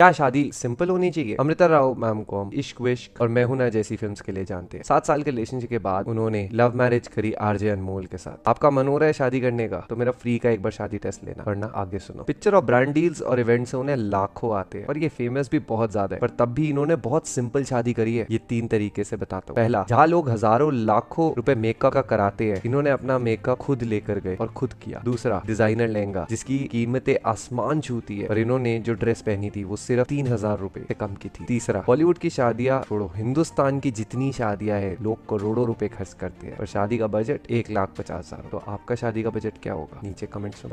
क्या शादी सिंपल होनी चाहिए? अमृता राव मैम को हम इश्क, विश्क और मैं जैसी फिल्म्स के लिए जानते हैं। सात साल के रिलेशनशिप के बाद उन्होंने लव मैरिज करी आरजे अनमोल के साथ। आपका मन हो रहा है शादी करने का तो मेरा फ्री का एक बार शादी टेस्ट लेना, वरना आगे सुनो। पिक्चर और ब्रांड डील्स और इवेंट्स उन्हें लाखों आते हैं और ये फ़ेमस भी बहुत ज़्यादा है, पर तब भी इन्होंने बहुत सिंपल शादी करी है। ये तीन तरीके से बताता हूँ। पहला, जहाँ लोग हज़ारों, लाखों रुपए मेकअप का कराते हैं, इन्होंने अपना मेकअप खुद लेकर गए और खुद किया। दूसरा डिज़ाइनर लहंगा, जिसकी कीमतें आसमान छूती है और इन्होंने जो ड्रेस पहनी थी वो सिर्फ़ तीन हज़ार रूपए कम की थी। तीसरा बॉलीवुड की शादियाँ छोड़ो। हिंदुस्तान की जितनी शादियाँ है, लोग करोड़ों रूपए खर्च करते हैं। और शादी का बजट एक लाख पचास हज़ार। तो आपका शादी का बजट क्या होगा? नीचे कमेंट्स में